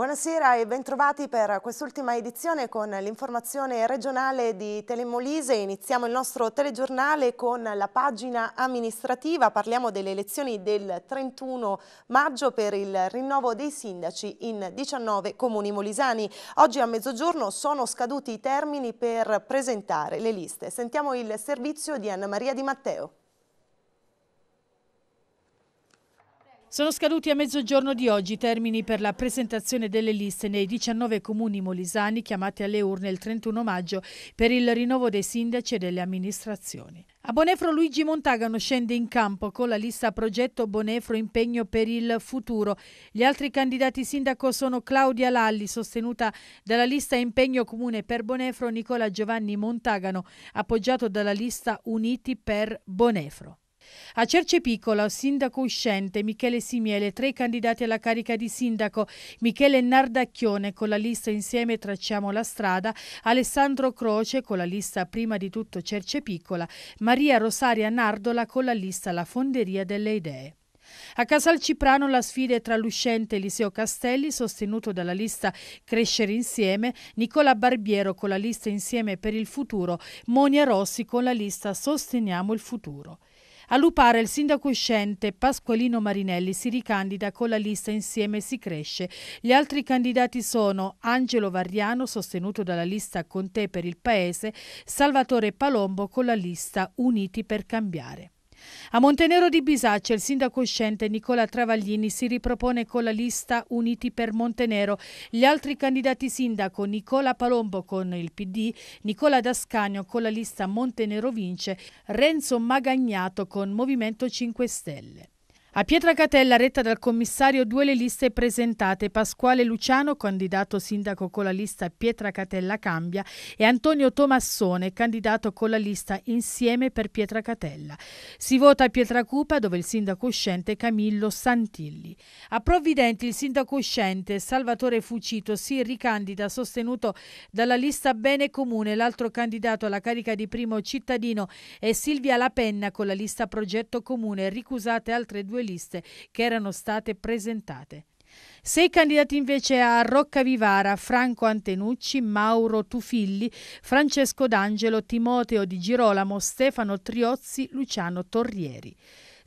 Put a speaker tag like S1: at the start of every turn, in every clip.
S1: Buonasera e bentrovati per quest'ultima edizione con l'informazione regionale di Telemolise. Iniziamo il nostro telegiornale con la pagina amministrativa. Parliamo delle elezioni del 31 maggio per il rinnovo dei sindaci in 19 comuni molisani. Oggi a mezzogiorno sono scaduti i termini per presentare le liste. Sentiamo il servizio di Anna Maria Di Matteo.
S2: Sono scaduti a mezzogiorno di oggi i termini per la presentazione delle liste nei 19 comuni molisani chiamati alle urne il 31 maggio per il rinnovo dei sindaci e delle amministrazioni. A Bonefro Luigi Montagano scende in campo con la lista progetto Bonefro Impegno per il futuro. Gli altri candidati sindaco sono Claudia Lalli, sostenuta dalla lista Impegno Comune per Bonefro, Nicola Giovanni Montagano, appoggiato dalla lista Uniti per Bonefro. A Cercepiccola, sindaco uscente Michele Simiele, tre candidati alla carica di sindaco, Michele Nardacchione con la lista Insieme tracciamo la strada, Alessandro Croce con la lista Prima di tutto Cercepiccola, Maria Rosaria Nardola con la lista La Fonderia delle Idee. A Casal Ciprano la sfida è tra l'uscente Eliseo Castelli, sostenuto dalla lista Crescere Insieme, Nicola Barbiero con la lista Insieme per il futuro, Monia Rossi con la lista Sosteniamo il futuro. A Lupara il sindaco uscente Pasqualino Marinelli si ricandida con la lista Insieme si cresce. Gli altri candidati sono Angelo Variano, sostenuto dalla lista Con te per il Paese, Salvatore Palombo con la lista Uniti per cambiare. A Montenero di Bisaccia il sindaco uscente Nicola Travaglini si ripropone con la lista Uniti per Montenero. Gli altri candidati sindaco Nicola Palombo con il PD, Nicola Dascagno con la lista Montenero Vince, Renzo Magagnato con Movimento 5 Stelle. A Pietracatella, retta dal commissario, due le liste presentate. Pasquale Luciano, candidato sindaco con la lista Pietracatella Cambia, e Antonio Tomassone, candidato con la lista Insieme per Pietracatella. Si vota a Pietracupa, dove il sindaco uscente è Camillo Santilli. A Provvidenti, il sindaco uscente Salvatore Fucito si ricandida, sostenuto dalla lista Bene Comune. L'altro candidato alla carica di primo cittadino è Silvia Lapenna con la lista Progetto Comune, ricusate altre due due liste che erano state presentate. Sei candidati invece a Rocca Vivara, Franco Antenucci, Mauro Tufilli, Francesco D'Angelo, Timoteo Di Girolamo, Stefano Triozzi, Luciano Torrieri.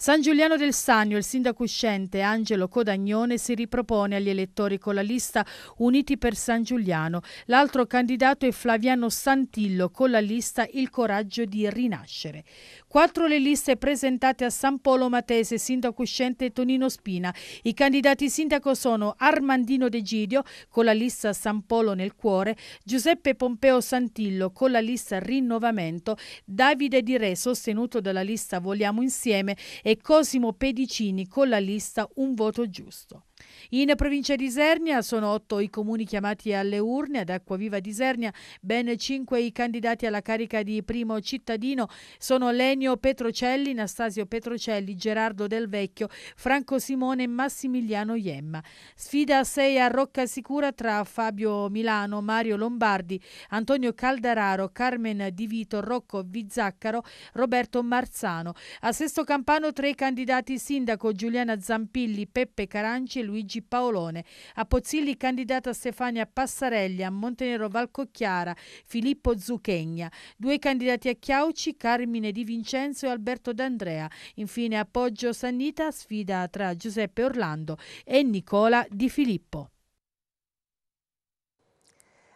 S2: San Giuliano del Sagno, il sindaco uscente Angelo Codagnone si ripropone agli elettori con la lista Uniti per San Giuliano. L'altro candidato è Flaviano Santillo con la lista Il coraggio di rinascere. Quattro le liste presentate a San Polo Matese, sindaco uscente Tonino Spina. I candidati sindaco sono Armandino De Gidio con la lista San Polo nel cuore, Giuseppe Pompeo Santillo con la lista Rinnovamento, Davide Di Re sostenuto dalla lista Vogliamo Insieme e Cosimo Pedicini con la lista Un voto giusto. In provincia di Isernia sono otto i comuni chiamati alle urne, ad Acquaviva di Isernia ben cinque i candidati alla carica di primo cittadino sono Lenio Petrocelli, Nastasio Petrocelli, Gerardo Del Vecchio, Franco Simone e Massimiliano Iemma. Sfida a sei a Rocca Sicura tra Fabio Milano, Mario Lombardi, Antonio Caldararo, Carmen Di Vito, Rocco Vizzaccaro, Roberto Marzano. A Sesto Campano tre candidati sindaco Giuliana Zampilli, Peppe Caranci e Luigi Paolone. A Pozzilli candidata Stefania Passarelli, a Montenero Valcocchiara, Filippo Zuchegna. Due candidati a Chiauci, Carmine Di Vincenzo e Alberto D'Andrea. Infine a Poggio Sannita, sfida tra Giuseppe Orlando e Nicola Di Filippo.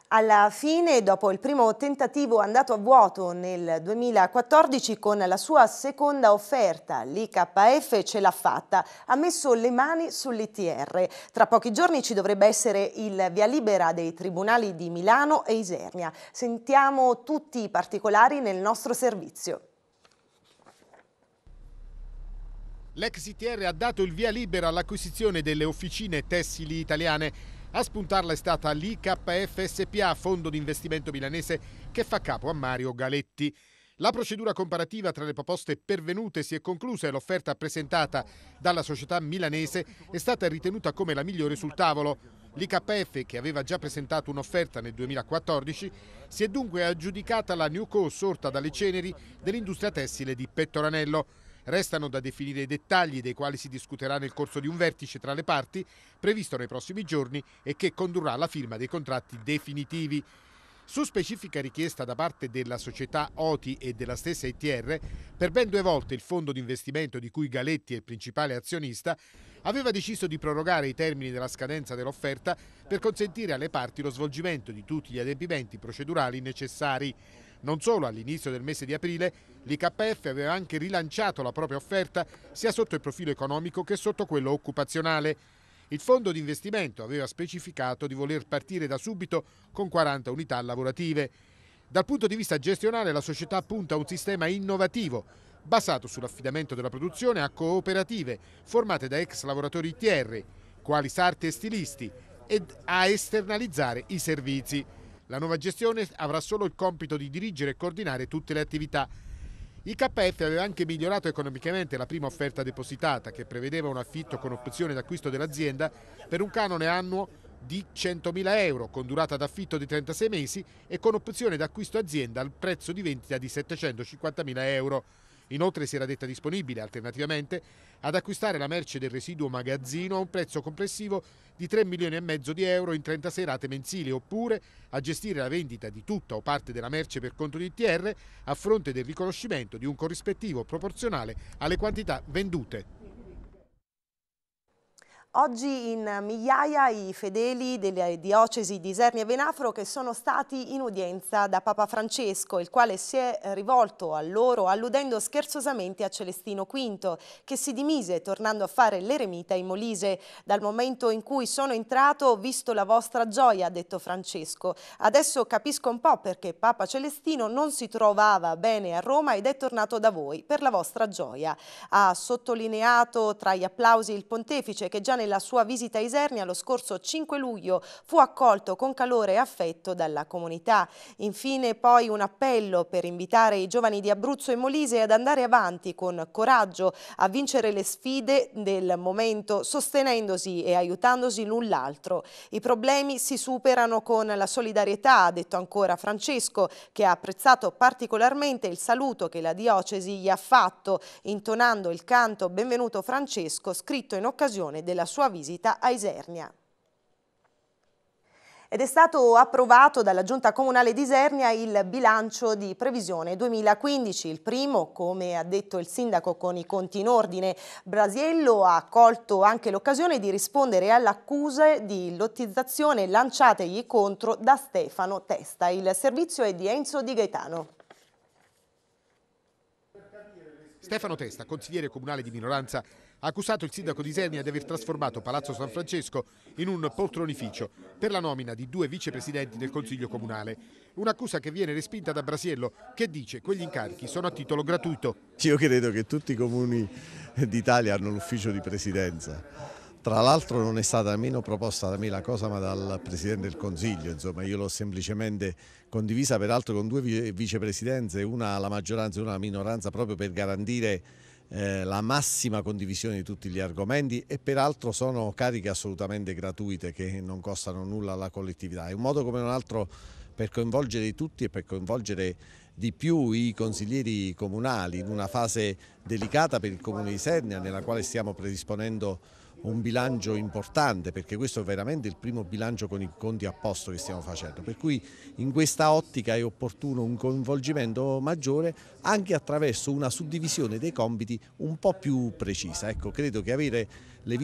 S1: Alla fine, dopo il primo tentativo andato a vuoto nel 2014 con la sua seconda offerta, l'IKF ce l'ha fatta, ha messo le mani sull'ITR. Tra pochi giorni ci dovrebbe essere il via libera dei tribunali di Milano e Isernia. Sentiamo tutti i particolari nel nostro servizio.
S3: L'ex ITR ha dato il via libera all'acquisizione delle officine tessili italiane a spuntarla è stata l'IKF SPA, fondo di investimento milanese che fa capo a Mario Galetti. La procedura comparativa tra le proposte pervenute si è conclusa e l'offerta presentata dalla società milanese è stata ritenuta come la migliore sul tavolo. L'IKF, che aveva già presentato un'offerta nel 2014, si è dunque aggiudicata la Newco sorta dalle ceneri dell'industria tessile di Pettoranello. Restano da definire i dettagli dei quali si discuterà nel corso di un vertice tra le parti previsto nei prossimi giorni e che condurrà alla firma dei contratti definitivi. Su specifica richiesta da parte della società OTI e della stessa ITR, per ben due volte il fondo di investimento di cui Galetti è il principale azionista aveva deciso di prorogare i termini della scadenza dell'offerta per consentire alle parti lo svolgimento di tutti gli adempimenti procedurali necessari. Non solo, all'inizio del mese di aprile l'IKF aveva anche rilanciato la propria offerta sia sotto il profilo economico che sotto quello occupazionale. Il fondo di investimento aveva specificato di voler partire da subito con 40 unità lavorative. Dal punto di vista gestionale la società punta a un sistema innovativo basato sull'affidamento della produzione a cooperative formate da ex lavoratori ITR, quali sarti e stilisti, ed a esternalizzare i servizi. La nuova gestione avrà solo il compito di dirigere e coordinare tutte le attività. Il KF aveva anche migliorato economicamente la prima offerta depositata, che prevedeva un affitto con opzione d'acquisto dell'azienda per un canone annuo di 100.000 euro, con durata d'affitto di 36 mesi e con opzione d'acquisto azienda al prezzo di vendita di 750.000 euro. Inoltre si era detta disponibile, alternativamente, ad acquistare la merce del residuo magazzino a un prezzo complessivo di 3 milioni e mezzo di euro in 36 rate mensili oppure a gestire la vendita di tutta o parte della merce per conto di TR a fronte del riconoscimento di un corrispettivo proporzionale alle quantità vendute.
S1: Oggi in migliaia i fedeli delle diocesi di Isernia e Venafro che sono stati in udienza da Papa Francesco, il quale si è rivolto a loro alludendo scherzosamente a Celestino V, che si dimise tornando a fare l'eremita in Molise. Dal momento in cui sono entrato ho visto la vostra gioia, ha detto Francesco. Adesso capisco un po' perché Papa Celestino non si trovava bene a Roma ed è tornato da voi per la vostra gioia. Ha sottolineato tra gli applausi il pontefice che già nel nella sua visita a Isernia lo scorso 5 luglio fu accolto con calore e affetto dalla comunità. Infine poi un appello per invitare i giovani di Abruzzo e Molise ad andare avanti con coraggio a vincere le sfide del momento sostenendosi e aiutandosi l'un l'altro. I problemi si superano con la solidarietà, ha detto ancora Francesco, che ha apprezzato particolarmente il saluto che la diocesi gli ha fatto, intonando il canto Benvenuto Francesco scritto in occasione della sua sua visita a Isernia ed è stato approvato dalla Giunta Comunale di Isernia il bilancio di previsione 2015. Il primo, come ha detto il sindaco con i conti in ordine, Brasiello ha colto anche l'occasione di rispondere alle accuse di lottizzazione lanciategli contro da Stefano Testa. Il servizio è di Enzo Di Gaetano.
S3: Stefano Testa, consigliere comunale di minoranza, ha accusato il sindaco di Isernia di aver trasformato Palazzo San Francesco in un poltronificio per la nomina di due vicepresidenti del Consiglio Comunale. Un'accusa che viene respinta da Brasiello che dice che quegli incarichi sono a titolo gratuito.
S4: Io credo che tutti i comuni d'Italia hanno l'ufficio di presidenza. Tra l'altro non è stata nemmeno proposta da me la cosa ma dal Presidente del Consiglio, insomma io l'ho semplicemente condivisa peraltro con due vicepresidenze, una alla maggioranza e una alla minoranza proprio per garantire eh, la massima condivisione di tutti gli argomenti e peraltro sono cariche assolutamente gratuite che non costano nulla alla collettività. È un modo come un altro per coinvolgere tutti e per coinvolgere di più i consiglieri comunali in una fase delicata per il Comune di Sernia nella quale stiamo predisponendo un bilancio importante perché questo è veramente il primo bilancio con i conti a posto che stiamo facendo, per cui in questa ottica è opportuno un coinvolgimento maggiore anche attraverso una suddivisione dei compiti un po' più precisa. Ecco, credo che avere le,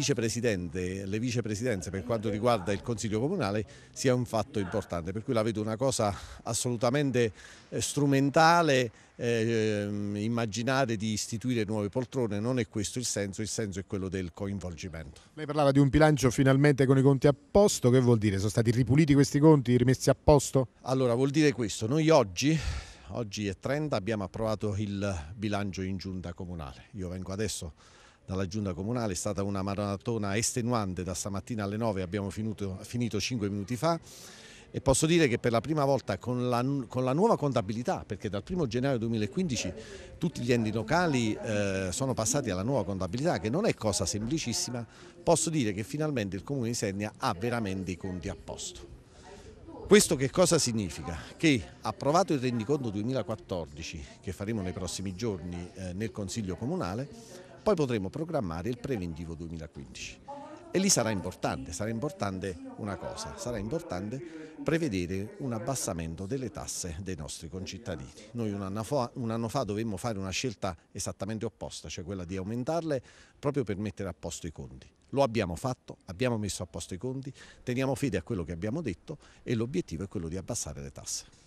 S4: le vicepresidenze per quanto riguarda il Consiglio Comunale sia un fatto importante, per cui la vedo una cosa assolutamente eh, strumentale, eh, immaginare di istituire nuove poltrone, non è questo il senso, il senso è quello del coinvolgimento.
S3: Lei parlava di un bilancio finalmente con i conti a posto, che vuol dire? Sono stati ripuliti questi conti, rimessi a posto?
S4: Allora vuol dire questo, noi oggi oggi è 30, abbiamo approvato il bilancio in giunta comunale. Io vengo adesso dalla giunta comunale, è stata una maratona estenuante da stamattina alle 9, abbiamo finito, finito 5 minuti fa e posso dire che per la prima volta con la, con la nuova contabilità, perché dal 1 gennaio 2015 tutti gli enti locali eh, sono passati alla nuova contabilità, che non è cosa semplicissima, posso dire che finalmente il Comune di Sernia ha veramente i conti a posto. Questo che cosa significa? Che approvato il rendiconto 2014 che faremo nei prossimi giorni eh, nel Consiglio Comunale, poi potremo programmare il preventivo 2015. E lì sarà importante, sarà importante una cosa, sarà importante prevedere un abbassamento delle tasse dei nostri concittadini. Noi un anno, fa, un anno fa dovemmo fare una scelta esattamente opposta, cioè quella di aumentarle proprio per mettere a posto i conti. Lo abbiamo fatto, abbiamo messo a posto i conti, teniamo fede a quello che abbiamo detto e l'obiettivo è quello di abbassare le tasse.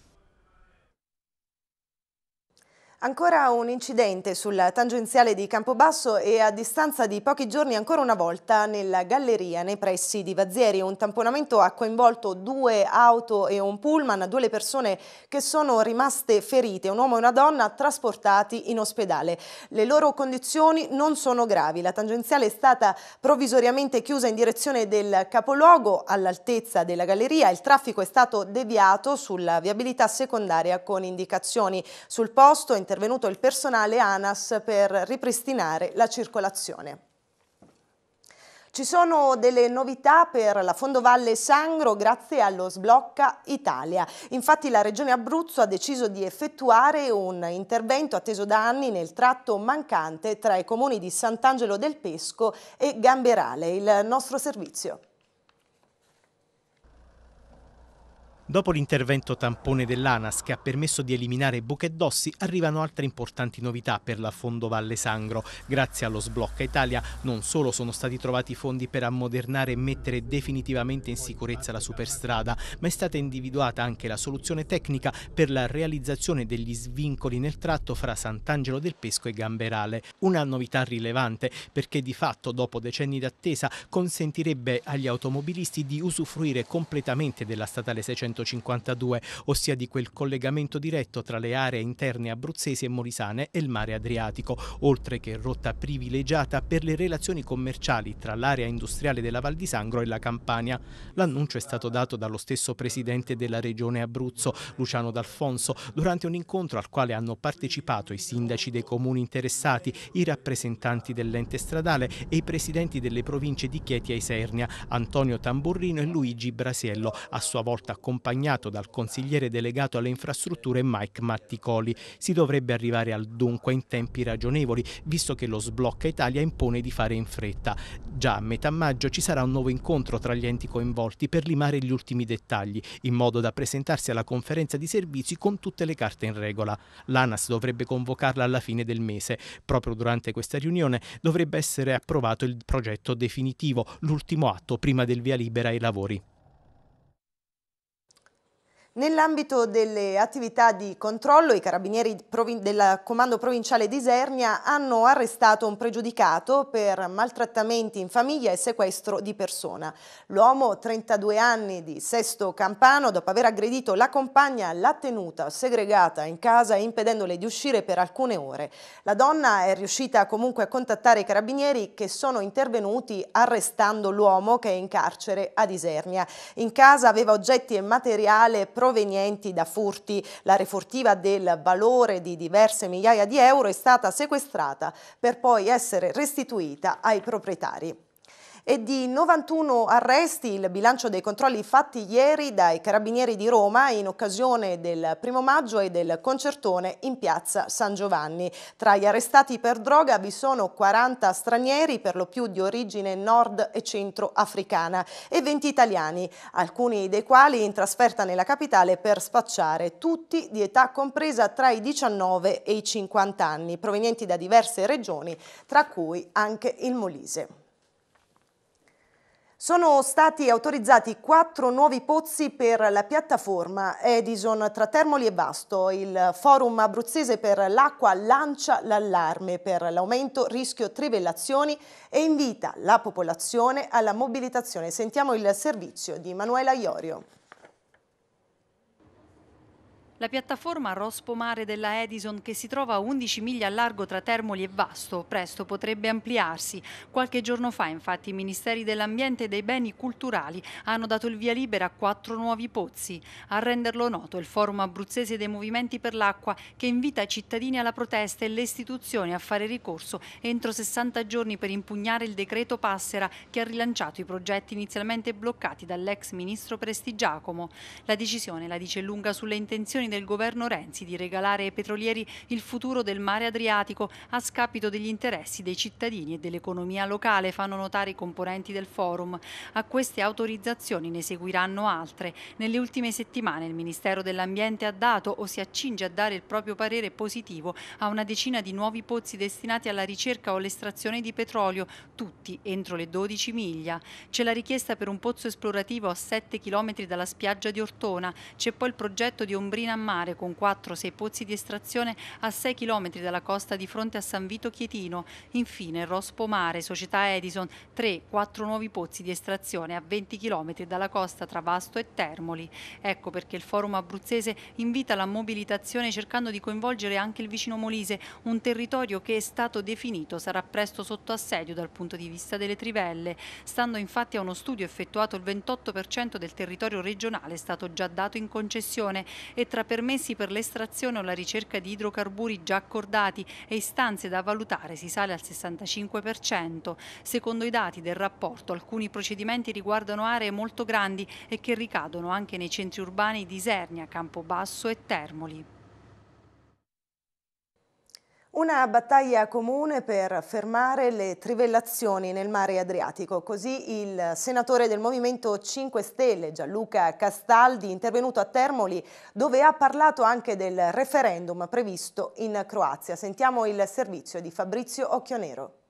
S1: Ancora un incidente sul tangenziale di Campobasso e a distanza di pochi giorni ancora una volta nella galleria nei pressi di Vazzieri. Un tamponamento ha coinvolto due auto e un pullman, due le persone che sono rimaste ferite, un uomo e una donna trasportati in ospedale. Le loro condizioni non sono gravi. La tangenziale è stata provvisoriamente chiusa in direzione del capoluogo all'altezza della galleria. Il traffico è stato deviato sulla viabilità secondaria con indicazioni sul posto intervenuto il personale ANAS per ripristinare la circolazione. Ci sono delle novità per la Fondovalle Sangro grazie allo Sblocca Italia. Infatti la Regione Abruzzo ha deciso di effettuare un intervento atteso da anni nel tratto mancante tra i comuni di Sant'Angelo del Pesco e Gamberale. Il nostro servizio.
S5: Dopo l'intervento tampone dell'ANAS che ha permesso di eliminare buche d'ossi, arrivano altre importanti novità per la Fondo Valle Sangro. Grazie allo Sblocca Italia non solo sono stati trovati fondi per ammodernare e mettere definitivamente in sicurezza la superstrada, ma è stata individuata anche la soluzione tecnica per la realizzazione degli svincoli nel tratto fra Sant'Angelo del Pesco e Gamberale. Una novità rilevante perché di fatto dopo decenni d'attesa consentirebbe agli automobilisti di usufruire completamente della statale 600 152, ossia di quel collegamento diretto tra le aree interne abruzzesi e molisane e il mare Adriatico, oltre che rotta privilegiata per le relazioni commerciali tra l'area industriale della Val di Sangro e la Campania. L'annuncio è stato dato dallo stesso presidente della regione Abruzzo, Luciano D'Alfonso, durante un incontro al quale hanno partecipato i sindaci dei comuni interessati, i rappresentanti dell'ente stradale e i presidenti delle province di Chieti e Isernia, Antonio Tamburrino e Luigi Brasiello, a sua volta accompagnati accompagnato dal consigliere delegato alle infrastrutture Mike Matticoli. Si dovrebbe arrivare al dunque in tempi ragionevoli, visto che lo sblocca Italia impone di fare in fretta. Già a metà maggio ci sarà un nuovo incontro tra gli enti coinvolti per limare gli ultimi dettagli, in modo da presentarsi alla conferenza di servizi con tutte le carte in regola. L'ANAS dovrebbe convocarla alla fine del mese. Proprio durante questa riunione dovrebbe essere approvato il progetto definitivo, l'ultimo atto prima del via libera ai lavori.
S1: Nell'ambito delle attività di controllo, i carabinieri del Comando Provinciale di Isernia hanno arrestato un pregiudicato per maltrattamenti in famiglia e sequestro di persona. L'uomo, 32 anni, di Sesto Campano, dopo aver aggredito la compagna, l'ha tenuta segregata in casa impedendole di uscire per alcune ore. La donna è riuscita comunque a contattare i carabinieri che sono intervenuti arrestando l'uomo che è in carcere ad Isernia. In casa aveva oggetti e materiale provenienti provenienti da furti. La refurtiva del valore di diverse migliaia di euro è stata sequestrata per poi essere restituita ai proprietari e di 91 arresti il bilancio dei controlli fatti ieri dai Carabinieri di Roma in occasione del primo maggio e del concertone in piazza San Giovanni. Tra gli arrestati per droga vi sono 40 stranieri, per lo più di origine nord e centro africana, e 20 italiani, alcuni dei quali in trasferta nella capitale per spacciare, tutti di età compresa tra i 19 e i 50 anni, provenienti da diverse regioni, tra cui anche il Molise. Sono stati autorizzati quattro nuovi pozzi per la piattaforma Edison tra Termoli e Vasto. Il forum abruzzese per l'acqua lancia l'allarme per l'aumento rischio trivellazioni e invita la popolazione alla mobilitazione. Sentiamo il servizio di Manuela Iorio.
S6: La piattaforma Rospomare della Edison, che si trova a 11 miglia a largo tra Termoli e Vasto, presto potrebbe ampliarsi. Qualche giorno fa, infatti, i Ministeri dell'Ambiente e dei Beni Culturali hanno dato il via libera a quattro nuovi pozzi. A renderlo noto il Forum Abruzzese dei Movimenti per l'Acqua, che invita i cittadini alla protesta e le istituzioni a fare ricorso entro 60 giorni per impugnare il decreto Passera, che ha rilanciato i progetti inizialmente bloccati dall'ex ministro Prestigiacomo. La decisione la dice lunga sulle intenzioni intenzioni del governo Renzi di regalare ai petrolieri il futuro del mare Adriatico a scapito degli interessi dei cittadini e dell'economia locale, fanno notare i componenti del forum. A queste autorizzazioni ne seguiranno altre. Nelle ultime settimane il Ministero dell'Ambiente ha dato o si accinge a dare il proprio parere positivo a una decina di nuovi pozzi destinati alla ricerca o all'estrazione di petrolio, tutti entro le 12 miglia. C'è la richiesta per un pozzo esplorativo a 7 km dalla spiaggia di Ortona, c'è poi il progetto di Ombrina a mare con 4-6 pozzi di estrazione a 6 km dalla costa di fronte a San Vito Chietino. Infine Rospo Mare, società Edison, 3-4 nuovi pozzi di estrazione a 20 km dalla costa tra Vasto e Termoli. Ecco perché il forum abruzzese invita alla mobilitazione cercando di coinvolgere anche il vicino Molise, un territorio che è stato definito sarà presto sotto assedio dal punto di vista delle trivelle. Stando infatti a uno studio effettuato il 28% del territorio regionale è stato già dato in concessione e tra permessi per l'estrazione o la ricerca di idrocarburi già accordati e istanze da valutare si sale al 65%. Secondo i dati del rapporto alcuni procedimenti riguardano aree molto grandi e che ricadono anche nei centri urbani di Isernia, Campobasso e Termoli.
S1: Una battaglia comune per fermare le trivellazioni nel mare Adriatico. Così il senatore del Movimento 5 Stelle, Gianluca Castaldi, intervenuto a Termoli, dove ha parlato anche del referendum previsto in Croazia. Sentiamo il servizio di Fabrizio Occhionero.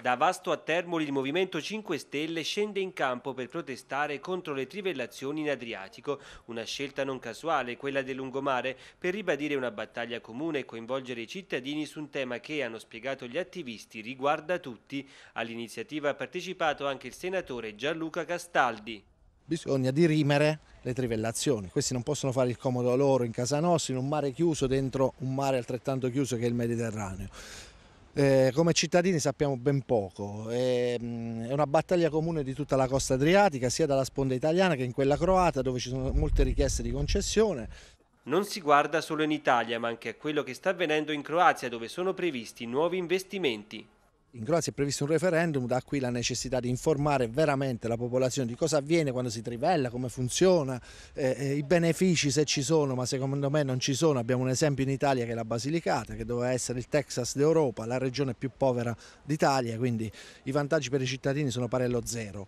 S7: Da Vasto a Termoli il Movimento 5 Stelle scende in campo per protestare contro le trivellazioni in Adriatico, una scelta non casuale, quella del lungomare, per ribadire una battaglia comune e coinvolgere i cittadini su un tema che, hanno spiegato gli attivisti, riguarda tutti. All'iniziativa ha partecipato anche il senatore Gianluca Castaldi.
S8: Bisogna dirimere le trivellazioni, questi non possono fare il comodo loro in casa nostra, in un mare chiuso, dentro un mare altrettanto chiuso che il Mediterraneo eh, come cittadini sappiamo ben poco, è, è, una battaglia comune di tutta la costa adriatica, sia dalla sponda italiana che in quella croata dove ci sono molte richieste di concessione.
S7: Non si guarda solo in Italia ma anche a quello che sta avvenendo in Croazia dove sono previsti nuovi investimenti.
S8: In Croazia è previsto un referendum, da qui la necessità di informare veramente la popolazione di cosa avviene quando si trivella, come funziona, eh, eh, i benefici se ci sono, ma secondo me non ci sono. Abbiamo un esempio in Italia che è la Basilicata, che doveva essere il Texas d'Europa, la regione più povera d'Italia, quindi i vantaggi per i cittadini sono pari allo zero.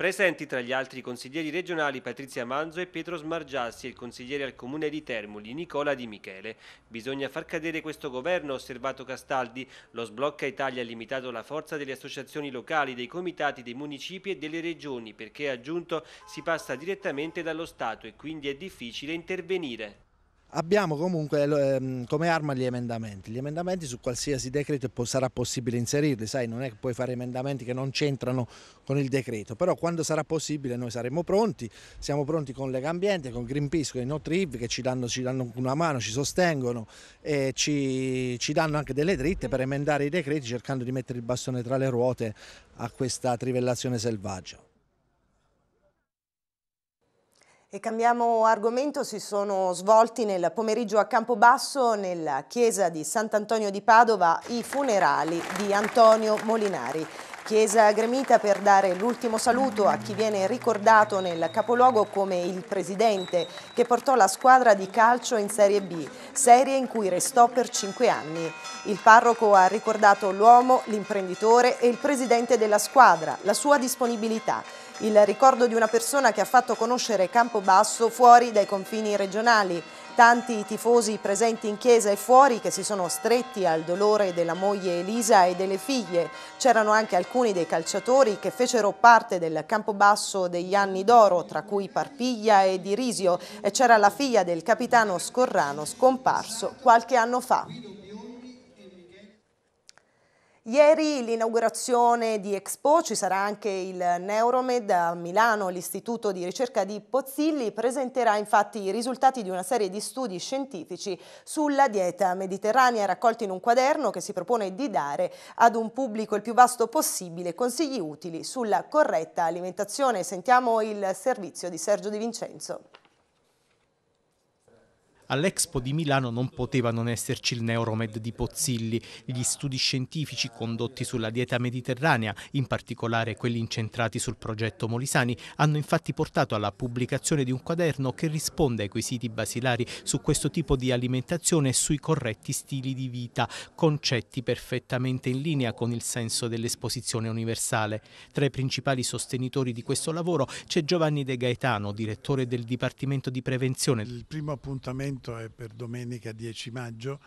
S7: Presenti tra gli altri consiglieri regionali Patrizia Manzo e Pietro Smargiassi e il consigliere al comune di Termoli Nicola Di Michele. Bisogna far cadere questo governo, ha osservato Castaldi. Lo sblocca Italia ha limitato la forza delle associazioni locali, dei comitati, dei municipi e delle regioni perché, aggiunto, si passa direttamente dallo Stato e quindi è difficile intervenire.
S8: Abbiamo comunque ehm, come arma gli emendamenti, gli emendamenti su qualsiasi decreto sarà possibile inserirli, sai non è che puoi fare emendamenti che non c'entrano con il decreto, però quando sarà possibile noi saremo pronti, siamo pronti con Lega Ambiente, con Greenpeace, con i Notriv che ci danno, ci danno, una mano, ci sostengono e ci, ci danno anche delle dritte per emendare i decreti cercando di mettere il bastone tra le ruote a questa trivellazione selvaggia.
S1: E cambiamo argomento, si sono svolti nel pomeriggio a Campobasso, nella chiesa di Sant'Antonio di Padova, i funerali di Antonio Molinari. Chiesa gremita per dare l'ultimo saluto a chi viene ricordato nel capoluogo come il presidente che portò la squadra di calcio in Serie B, serie in cui restò per cinque anni. Il parroco ha ricordato l'uomo, l'imprenditore e il presidente della squadra, la sua disponibilità il ricordo di una persona che ha fatto conoscere Campobasso fuori dai confini regionali. Tanti tifosi presenti in chiesa e fuori che si sono stretti al dolore della moglie Elisa e delle figlie. C'erano anche alcuni dei calciatori che fecero parte del Campobasso degli anni d'oro, tra cui Parpiglia e Dirisio, e c'era la figlia del capitano Scorrano scomparso qualche anno fa. Ieri l'inaugurazione di Expo, ci sarà anche il Neuromed a Milano, l'istituto di ricerca di Pozzilli, presenterà infatti i risultati di una serie di studi scientifici sulla dieta mediterranea raccolti in un quaderno che si propone di dare ad un pubblico il più vasto possibile consigli utili sulla corretta alimentazione. Sentiamo il servizio di Sergio Di Vincenzo.
S5: All'Expo di Milano non poteva non esserci il Neuromed di Pozzilli. Gli studi scientifici condotti sulla dieta mediterranea, in particolare quelli incentrati sul progetto Molisani, hanno infatti portato alla pubblicazione di un quaderno che risponde ai quesiti basilari su questo tipo di alimentazione e sui corretti stili di vita, concetti perfettamente in linea con il senso dell'esposizione universale. Tra i principali sostenitori di questo lavoro c'è Giovanni De Gaetano, direttore del Dipartimento di Prevenzione.
S9: Il primo appuntamento appuntamento è per domenica 10 maggio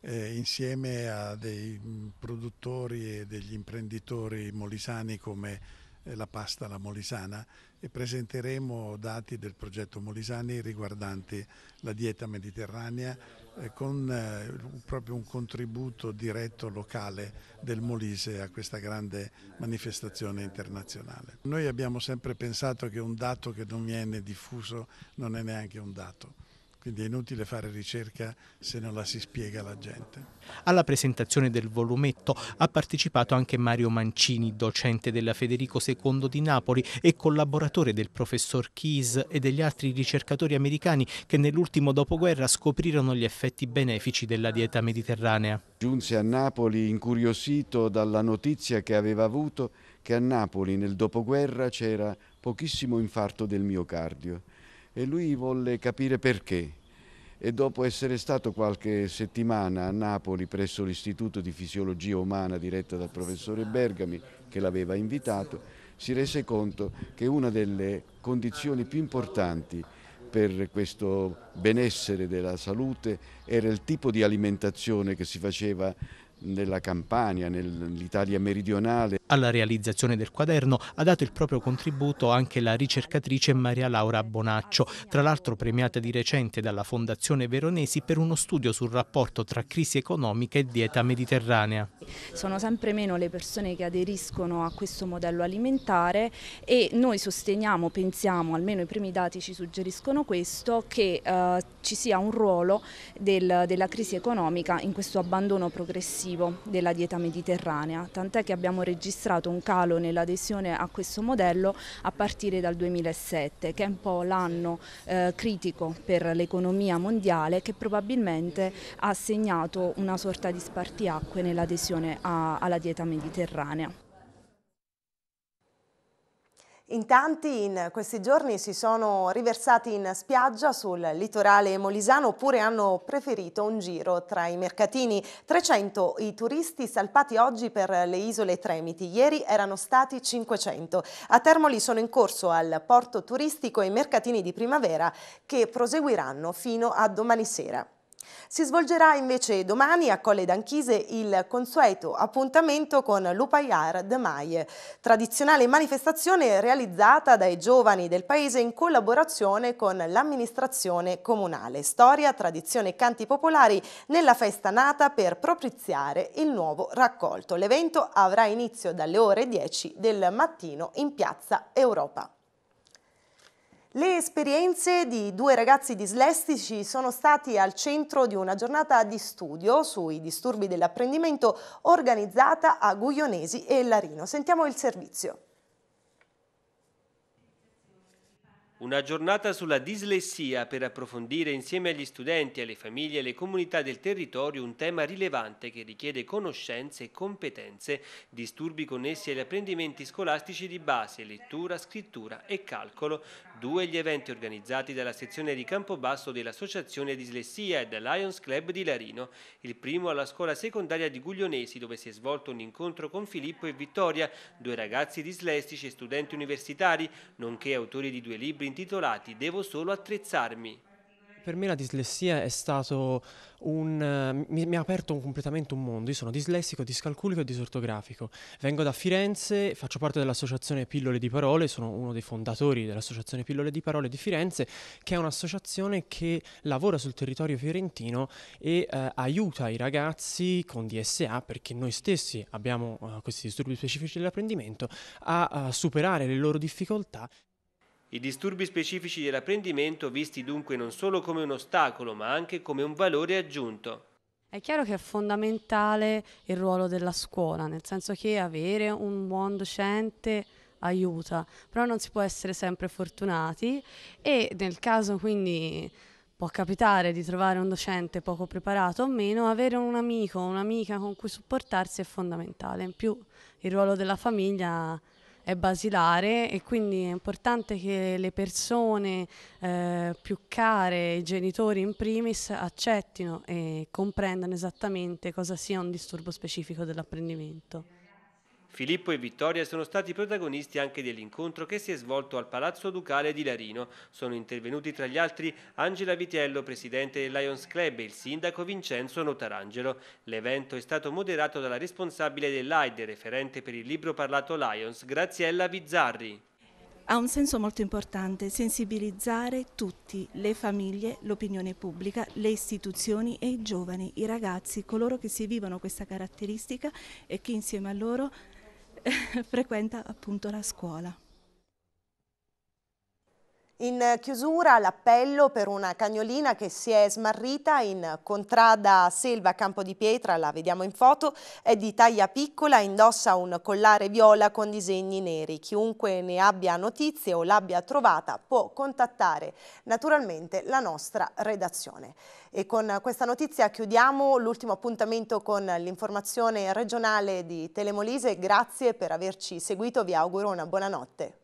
S9: eh, insieme a dei produttori e degli imprenditori molisani come eh, la pasta La Molisana e presenteremo dati del progetto Molisani riguardanti la dieta mediterranea eh, con eh, proprio un contributo diretto locale del Molise a questa grande manifestazione internazionale. Noi abbiamo sempre pensato che un dato che non viene diffuso non è neanche un dato quindi è inutile fare ricerca se non la si spiega alla gente.
S5: Alla presentazione del volumetto ha partecipato anche Mario Mancini, docente della Federico II di Napoli e collaboratore del professor Keyes e degli altri ricercatori americani che nell'ultimo dopoguerra scoprirono gli effetti benefici della dieta mediterranea.
S10: Giunse a Napoli incuriosito dalla notizia che aveva avuto che a Napoli nel dopoguerra c'era pochissimo infarto del miocardio e lui volle capire perché. E dopo essere stato qualche settimana a Napoli presso l'Istituto di Fisiologia Umana diretto dal professore Bergami che l'aveva invitato, si rese conto che una delle condizioni più importanti per questo benessere della salute era il tipo di alimentazione che si faceva nella Campania, nell'Italia meridionale.
S5: Alla realizzazione del quaderno ha dato il proprio contributo anche la ricercatrice Maria Laura Bonaccio, tra l'altro premiata di recente dalla Fondazione Veronesi per uno studio sul rapporto tra crisi economica e dieta mediterranea.
S11: Sono sempre meno le persone che aderiscono a questo modello alimentare e noi sosteniamo, pensiamo, almeno i primi dati ci suggeriscono questo, che eh, ci sia un ruolo del, della crisi economica in questo abbandono progressivo della dieta mediterranea, tant'è che abbiamo registrato un calo nell'adesione a questo modello a partire dal 2007, che è un po' l'anno eh, critico per l'economia mondiale che probabilmente ha segnato una sorta di spartiacque nell'adesione alla dieta mediterranea.
S1: In tanti in questi giorni si sono riversati in spiaggia sul litorale molisano oppure hanno preferito un giro tra i mercatini. 300 i turisti salpati oggi per le isole Tremiti, ieri erano stati 500. A Termoli sono in corso al porto turistico i mercatini di primavera che proseguiranno fino a domani sera. Si svolgerà invece domani a Colle d'Anchise il consueto appuntamento con l'Upayar de Maie, tradizionale manifestazione realizzata dai giovani del paese in collaborazione con l'amministrazione comunale. Storia, tradizione e canti popolari nella festa nata per propiziare il nuovo raccolto. L'evento avrà inizio dalle ore 10 del mattino in Piazza Europa. Le esperienze di due ragazzi dislessici sono stati al centro di una giornata di studio sui disturbi dell'apprendimento organizzata a Guglionesi e Larino. Sentiamo il servizio.
S7: Una giornata sulla dislessia per approfondire insieme agli studenti, alle famiglie e alle comunità del territorio un tema rilevante che richiede conoscenze e competenze, disturbi connessi agli apprendimenti scolastici di base, lettura, scrittura e calcolo, due gli eventi organizzati dalla sezione di Campobasso dell'Associazione Dislessia e del Lions Club di Larino, il primo alla scuola secondaria di Guglionesi dove si è svolto un incontro con Filippo e Vittoria, due ragazzi dislessici e studenti universitari, nonché autori di due libri intitolati Devo solo attrezzarmi.
S12: Per me la dislessia è stato un, uh, mi, mi, ha aperto un, completamente un mondo. Io sono dislessico, discalculico e disortografico. Vengo da Firenze, faccio parte dell'associazione Pillole di Parole, sono uno dei fondatori dell'associazione Pillole di Parole di Firenze, che è un'associazione che lavora sul territorio fiorentino e uh, aiuta i ragazzi con DSA, perché noi stessi abbiamo uh, questi disturbi specifici dell'apprendimento, a superare le loro difficoltà.
S7: I disturbi specifici dell'apprendimento visti dunque non solo come un ostacolo ma anche come un valore aggiunto.
S13: È chiaro che è fondamentale il ruolo della scuola, nel senso che avere un buon docente aiuta, però non si può essere sempre fortunati e nel caso quindi può capitare di trovare un docente poco preparato o meno, avere un amico o un'amica con cui supportarsi è fondamentale. In più il ruolo della famiglia è basilare e quindi è importante che le persone eh, più care, i genitori in primis, accettino e comprendano esattamente cosa sia un disturbo specifico dell'apprendimento.
S7: Filippo e Vittoria sono stati protagonisti anche dell'incontro che si è svolto al Palazzo Ducale di Larino. Sono intervenuti tra gli altri Angela Vitiello, presidente del Lions Club e il sindaco Vincenzo Notarangelo. L'evento è stato moderato dalla responsabile dell'AIDE, referente per il libro parlato Lions, Graziella Bizzarri.
S14: Ha un senso molto importante sensibilizzare tutti, le famiglie, l'opinione pubblica, le istituzioni e i giovani, i ragazzi, coloro che si vivono questa caratteristica e che insieme a loro frequenta appunto la scuola.
S1: In chiusura l'appello per una cagnolina che si è smarrita in contrada Selva Campo di Pietra, la vediamo in foto, è di taglia piccola, indossa un collare viola con disegni neri. Chiunque ne abbia notizie o l'abbia trovata può contattare naturalmente la nostra redazione. E con questa notizia chiudiamo l'ultimo appuntamento con l'informazione regionale di Telemolise. Grazie per averci seguito, vi auguro una buona notte.